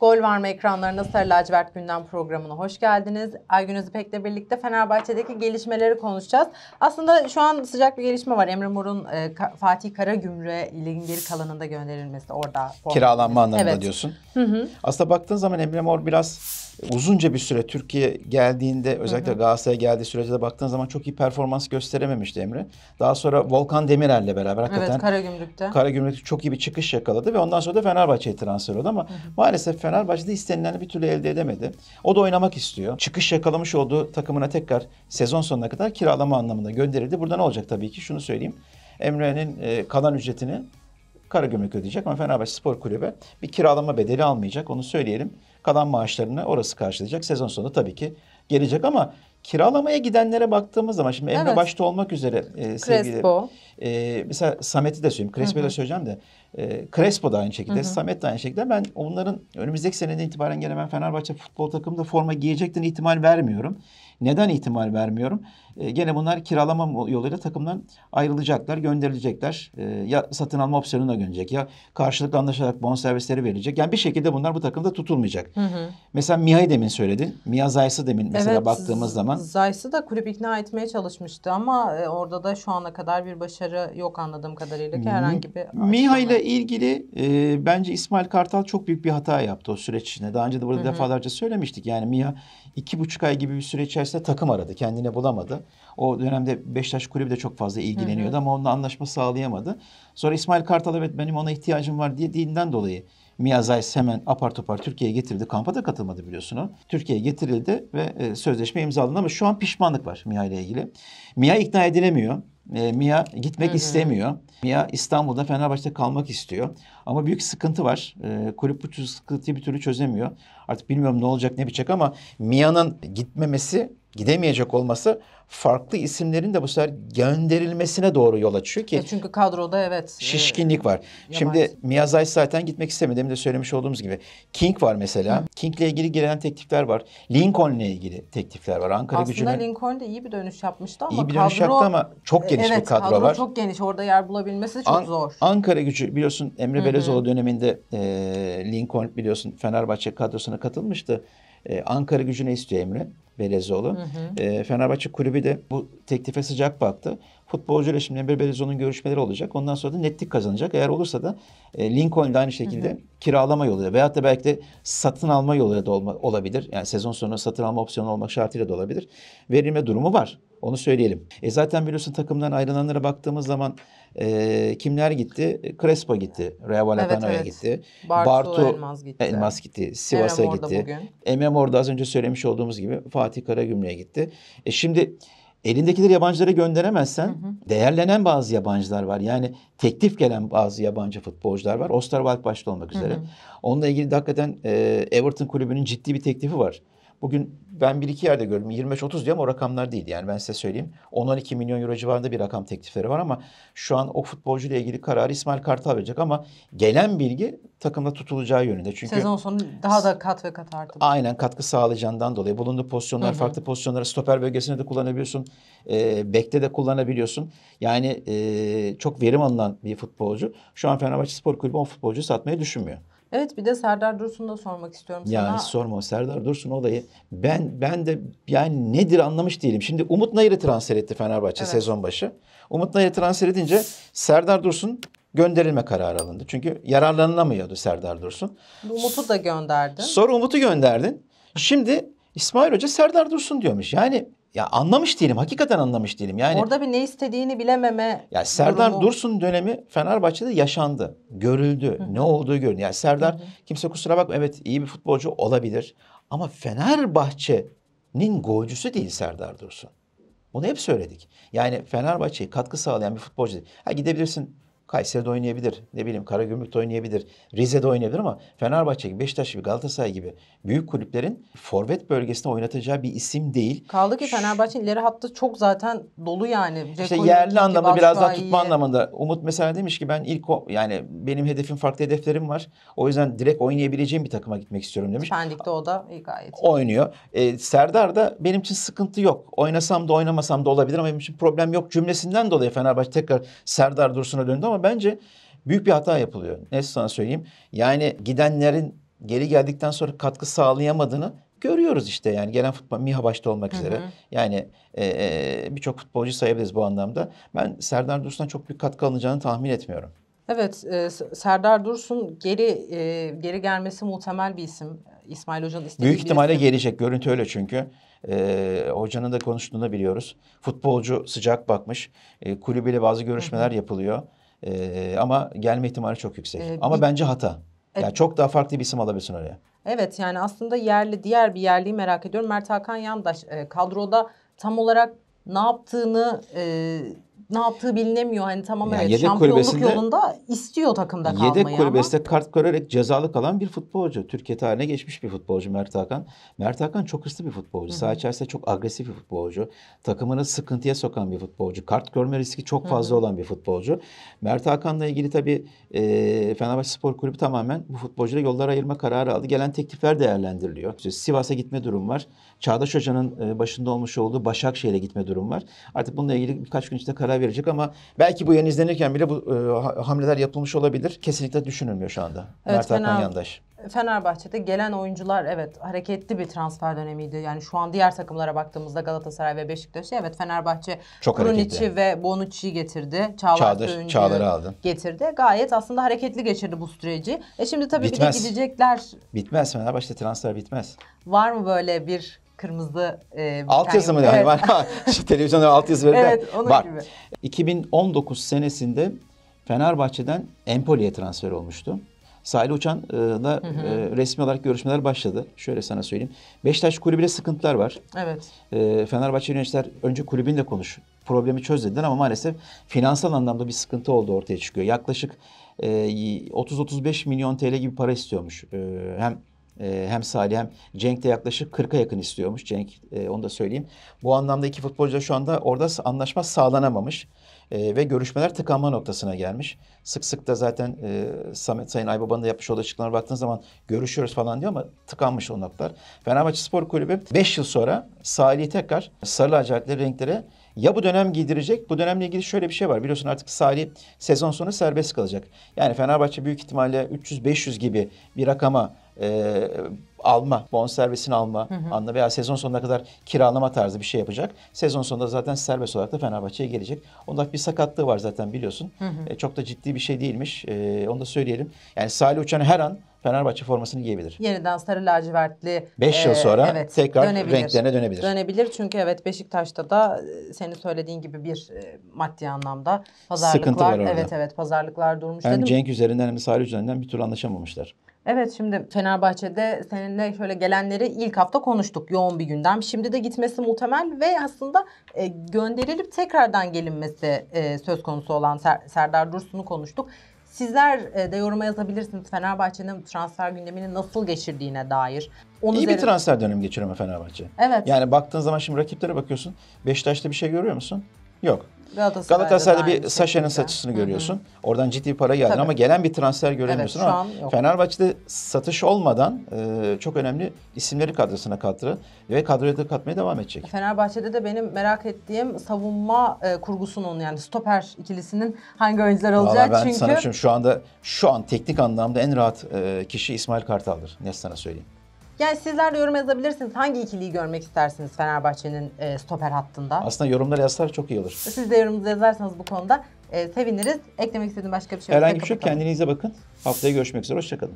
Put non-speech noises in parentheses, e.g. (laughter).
Gol var mı ekranlarında Sarı Lacivert Gündem programına hoş geldiniz. Aygün Özipek'le birlikte Fenerbahçe'deki gelişmeleri konuşacağız. Aslında şu an sıcak bir gelişme var. Emre Mor'un e, Ka- Fatih Karagümrük'e ligin geri kalanında gönderilmesi orada. Kiralanma anlamında evet. diyorsun. Aslında baktığın zaman Emre Mor biraz uzunca bir süre Türkiye geldiğinde özellikle Galatasaray'a geldiği sürece de baktığın zaman çok iyi performans gösterememişti Emre. Daha sonra Volkan Demirel'le beraber hakikaten Evet Karagümrük'te. Karagümrük çok iyi bir çıkış yakaladı ve ondan sonra da Fenerbahçe'ye transfer oldu ama maalesef Fenerbahçe'de istenileni bir türlü elde edemedi. O da oynamak istiyor. Çıkış yakalamış olduğu takımına tekrar sezon sonuna kadar kiralama anlamında gönderildi. Burada ne olacak tabii ki şunu söyleyeyim. Emre'nin e, kalan ücretini Karagümrük ödeyecek ama Fenerbahçe Spor Kulübü bir kiralama bedeli almayacak. Onu söyleyelim. Kalan maaşlarını orası karşılayacak. Sezon sonu tabii ki gelecek ama kiralamaya gidenlere baktığımız zaman şimdi Emre Evet. başta olmak üzere e, sevgili Crespo. e, mesela Samet'i de söyleyeyim. Crespo'yu da söyleyeceğim de. E, Crespo da aynı şekilde. Samet de aynı şekilde. Ben onların önümüzdeki seneden itibaren gene ben Fenerbahçe futbol takımında forma giyecekten ihtimal vermiyorum. Neden ihtimal vermiyorum? E, gene bunlar kiralama yoluyla takımdan ayrılacaklar, gönderilecekler. E, ya satın alma opsiyonuna gönderecek ya karşılıklı anlaşarak bonservisleri verilecek. Yani bir şekilde bunlar bu takımda tutulmayacak. Mesela Miha'yı demin söyledin. Miha Zayis'i demin mesela evet, baktığımız zaman. Zayt'sı da kulüp ikna etmeye çalışmıştı ama e, orada da şu ana kadar bir başarı yok anladığım kadarıyla ki herhangi bir Miha ile ilgili e, bence İsmail Kartal çok büyük bir hata yaptı o süreç içinde. Daha önce de burada defalarca söylemiştik. Yani Miha iki buçuk ay gibi bir süre içerisinde takım aradı. Kendine bulamadı. O dönemde Beşiktaş kulübü de çok fazla ilgileniyordu ama onunla anlaşma sağlayamadı. Sonra İsmail Kartal evet benim ona ihtiyacım var diye diğinden dolayı Mia Zeiss hemen apar topar Türkiye'ye getirdi. Kampa da katılmadı biliyorsun o. Türkiye'ye getirildi ve e, sözleşme imzalandı ama şu an pişmanlık var Mia ile ilgili. Mia ikna edilemiyor. E, Mia gitmek istemiyor. Mia İstanbul'da Fenerbahçe'de kalmak istiyor. Ama büyük sıkıntı var. E, kulüp bu sıkıntıyı bir türlü çözemiyor. Artık bilmiyorum ne olacak ne bitecek ama Mia'nın gitmemesi, gidemeyecek olması farklı isimlerin de bu sefer gönderilmesine doğru yol açıyor ki Ya Çünkü kadroda evet. e, şişkinlik var. Şimdi Miyazay zaten gitmek istemedi. Demin de söylemiş olduğumuz gibi. King var mesela. King'le ilgili gelen teklifler var. Lincoln'le ilgili teklifler var. Ankara Aslında gücüne Lincoln de iyi bir dönüş yapmıştı ama iyi bir dönüş kadro, yaptı ama çok geniş evet, bir kadro, var. çok geniş. Orada yer bulabilmesi çok An- zor. Ankara gücü biliyorsun Emre Belezoğlu döneminde e, Lincoln biliyorsun Fenerbahçe kadrosuna katılmıştı. E, Ankara gücüne istiyor Emre Belezoğlu. E, Fenerbahçe kulübü de bu teklife sıcak baktı. Futbolcuyla şimdi Emre Belezoğlu'nun görüşmeleri olacak. Ondan sonra da netlik kazanacak. Eğer olursa da e, Lincoln de aynı şekilde kiralama yoluyla veyahut da belki de satın alma yoluyla da olma, olabilir. Yani sezon sonu satın alma opsiyonu olmak şartıyla da olabilir. Verilme durumu var. Onu söyleyelim. E zaten biliyorsun takımdan ayrılanlara baktığımız zaman e, kimler gitti? Crespo gitti. Real Vallecano'ya evet. gitti. Bartu Elmaz gitti. Elmas gitti. Sivas'a gitti. bugün. Emre Mor da az önce söylemiş olduğumuz gibi Fatih Karagümrük'e gitti. E şimdi elindekileri yabancılara gönderemezsen değerlenen bazı yabancılar var. Yani teklif gelen bazı yabancı futbolcular var. Osterwald başta olmak üzere. Onunla ilgili de hakikaten e, Everton kulübünün ciddi bir teklifi var. Bugün ben bir iki yerde gördüm 25-30 diyor ama o rakamlar değil. Yani ben size söyleyeyim 10-12 milyon euro civarında bir rakam teklifleri var ama şu an o futbolcuyla ilgili kararı İsmail Kartal verecek ama gelen bilgi takımda tutulacağı yönünde. Çünkü Sezon sonu daha da kat ve kat arttı. Aynen katkı sağlayacağından dolayı bulunduğu pozisyonlar farklı pozisyonları stoper bölgesinde de kullanabiliyorsun. E, bekte de kullanabiliyorsun. Yani e, çok verim alınan bir futbolcu. Şu an Fenerbahçe Spor Kulübü o futbolcuyu satmayı düşünmüyor. Evet bir de Serdar Dursun'u da sormak istiyorum Ya sana. hiç sorma Serdar Dursun olayı. Ben ben de yani nedir anlamış değilim. Şimdi Umut Nayır'ı transfer etti Fenerbahçe Evet. sezon başı. Umut Nayır'ı transfer edince Serdar Dursun gönderilme kararı alındı. Çünkü yararlanılamıyordu Serdar Dursun. Umut'u da gönderdin. Sonra Umut'u gönderdin. Şimdi İsmail Hoca Serdar Dursun diyormuş. Yani ya anlamış değilim. Hakikaten anlamış değilim. Yani Orada bir ne istediğini bilememe ya Serdar durumu. Dursun dönemi Fenerbahçe'de yaşandı. Görüldü. Ne olduğu görüldü. Yani Serdar kimse kusura bakma evet iyi bir futbolcu olabilir. Ama Fenerbahçe'nin golcüsü değil Serdar Dursun. Bunu hep söyledik. Yani Fenerbahçe'ye katkı sağlayan bir futbolcu değil. Ha gidebilirsin Kayseri'de oynayabilir. Ne bileyim Karagümrük'te oynayabilir. Rize'de oynayabilir ama Fenerbahçe gibi, Beşiktaş gibi, Galatasaray gibi büyük kulüplerin forvet bölgesinde oynatacağı bir isim değil. Kaldı ki Fenerbahçe'nin ileri hattı çok zaten dolu yani. İşte Dzeko, yerli anlamda biraz daha tutma anlamında. Umut mesela demiş ki ben ilk o, yani benim hedefim farklı hedeflerim var. O yüzden direkt oynayabileceğim bir takıma gitmek istiyorum demiş. Pendik'te o da iyi gayet. iyi. Oynuyor. Ee, Serdar da benim için sıkıntı yok. Oynasam da oynamasam da olabilir ama benim için problem yok cümlesinden dolayı Fenerbahçe tekrar Serdar Dursun'a döndü ama bence büyük bir hata yapılıyor. Ne sana söyleyeyim? Yani gidenlerin geri geldikten sonra katkı sağlayamadığını görüyoruz işte yani gelen futbol Miha başta olmak üzere. Yani e, e, birçok futbolcu sayabiliriz bu anlamda. Ben Serdar Dursun'dan çok büyük katkı alınacağını tahmin etmiyorum. Evet, e, Serdar Dursun geri e, geri gelmesi muhtemel bir isim. İsmail Hoca'nın istediği Büyük ihtimalle isim. gelecek. Görüntü öyle çünkü. Ee, hocanın da konuştuğunu biliyoruz. Futbolcu sıcak bakmış. Ee, kulübüyle bazı görüşmeler yapılıyor. Ee, ama gelme ihtimali çok yüksek. Ee, ama bir- bence hata. Yani çok daha farklı bir isim alabilirsin oraya. Evet yani aslında yerli diğer bir yerliyi merak ediyorum. Mert Hakan Yandaş e, kadroda tam olarak ne yaptığını e, ne yaptığı bilinemiyor. Hani tamam Yani evet şampiyonluk yolunda istiyor takımda kalmayı Yedek ama. kulübesinde kart görerek cezalı kalan bir futbolcu. Türkiye tarihine geçmiş bir futbolcu Mert Hakan. Mert Hakan çok hırslı bir futbolcu. Saha içerisinde çok agresif bir futbolcu. Takımını sıkıntıya sokan bir futbolcu. Kart görme riski çok fazla olan bir futbolcu. Mert Hakan'la ilgili tabii e, Fenerbahçe Spor Kulübü tamamen bu futbolcuyla yollar ayırma kararı aldı. Gelen teklifler değerlendiriliyor. İşte Sivas'a gitme durum var. Çağdaş Hoca'nın e, başında olmuş olduğu Başakşehir'e gitme durum var. Artık bununla ilgili birkaç gün içinde karar verecek ama belki bu yayın izlenirken bile bu e, ha- hamleler yapılmış olabilir. Kesinlikle düşünülmüyor şu anda. Evet, Mert Hakan Fener- Yandaş. Fenerbahçe'de gelen oyuncular evet hareketli bir transfer dönemiydi. Yani şu an diğer takımlara baktığımızda Galatasaray ve Beşiktaş'ı evet Fenerbahçe Çok hareketli. ve Bonucci'yi getirdi. Çağlar Söyüncü'yü Çağlar'ı aldı. Getirdi. Gayet aslında hareketli geçirdi bu süreci. E şimdi tabii Bitmez. bir de gidecekler. Bitmez Fenerbahçe transfer bitmez. Var mı böyle bir kırmızı e, bir Alt yazı mı yani? Evet. Var. (laughs) Şu Televizyonda alt yazı verirler. Evet, onun Var. gibi. 2019 senesinde Fenerbahçe'den Empoli'ye transfer olmuştu. Salih Uçan'la e, resmi olarak görüşmeler başladı. Şöyle sana söyleyeyim. Beşiktaş kulübüyle sıkıntılar var. Evet. E, Fenerbahçe yöneticiler önce kulübünle konuş. Problemi çöz dediler ama maalesef finansal anlamda bir sıkıntı oldu ortaya çıkıyor. Yaklaşık e, 30-35 milyon TL gibi para istiyormuş. E, hem e, hem Salih hem Cenk de yaklaşık 40'a yakın istiyormuş. Cenk e, onu da söyleyeyim. Bu anlamda iki futbolcu da şu anda orada anlaşma sağlanamamış. E, ve görüşmeler tıkanma noktasına gelmiş. Sık sık da zaten e, Samet Sayın Aybaba'nın da yapmış olduğu açıklamalara baktığın zaman görüşüyoruz falan diyor ama tıkanmış o noktalar. Fenerbahçe Spor Kulübü 5 yıl sonra Salih'i tekrar sarı lacivertli renklere ya bu dönem giydirecek. Bu dönemle ilgili şöyle bir şey var. Biliyorsun artık Salih sezon sonu serbest kalacak. Yani Fenerbahçe büyük ihtimalle 300-500 gibi bir rakama e, alma, bonservisini alma anla veya sezon sonuna kadar kiralama tarzı bir şey yapacak. Sezon sonunda zaten serbest olarak da Fenerbahçe'ye gelecek. Onda bir sakatlığı var zaten biliyorsun. E, çok da ciddi bir şey değilmiş. E, onu da söyleyelim. Yani Salih Uçan her an Fenerbahçe formasını giyebilir. Yeniden sarı lacivertli 5 yıl e, sonra evet, tekrar dönebilir. renklerine dönebilir. Dönebilir çünkü evet Beşiktaş'ta da e, senin söylediğin gibi bir e, maddi anlamda pazarlıklar Sıkıntı var orada. evet evet pazarlıklar durmuş Hem dedim. Cenk üzerinden hem de Salih üzerinden bir türlü anlaşamamışlar. Evet şimdi Fenerbahçe'de seninle şöyle gelenleri ilk hafta konuştuk. Yoğun bir gündem. Şimdi de gitmesi muhtemel ve aslında e, gönderilip tekrardan gelinmesi e, söz konusu olan Ser- Serdar Dursun'u konuştuk. Sizler e, de yoruma yazabilirsiniz Fenerbahçe'nin transfer gündemini nasıl geçirdiğine dair. Onun İyi bir transfer dönemi geçiriyor ama Fenerbahçe. Evet. Yani baktığın zaman şimdi rakiplere bakıyorsun. Beşiktaş'ta bir şey görüyor musun? Yok. Galatasaray'da, Galatasaray'da da bir Saşa'nın saçısını görüyorsun. Oradan ciddi para geldi Tabii. ama gelen bir transfer göremiyorsun Evet, ama. Fenerbahçe'de satış olmadan e, çok önemli isimleri kadrosuna kattı ve kadroya da katmaya devam edecek. Fenerbahçe'de de benim merak ettiğim savunma e, kurgusunun yani stoper ikilisinin hangi oyuncular olacak Vallahi ben çünkü sana şu, şu anda şu an teknik anlamda en rahat e, kişi İsmail Kartal'dır. Ne sana söyleyeyim. Yani sizler de yorum yazabilirsiniz. Hangi ikiliyi görmek istersiniz Fenerbahçe'nin e, stoper hattında? Aslında yorumlara yazsalar çok iyi olur. Siz de yorumunuzu yazarsanız bu konuda e, seviniriz. Eklemek istediğim başka bir şey yoksa Herhangi bir şey yok. kapatalım. Kendinize bakın. Haftaya görüşmek üzere. Hoşçakalın.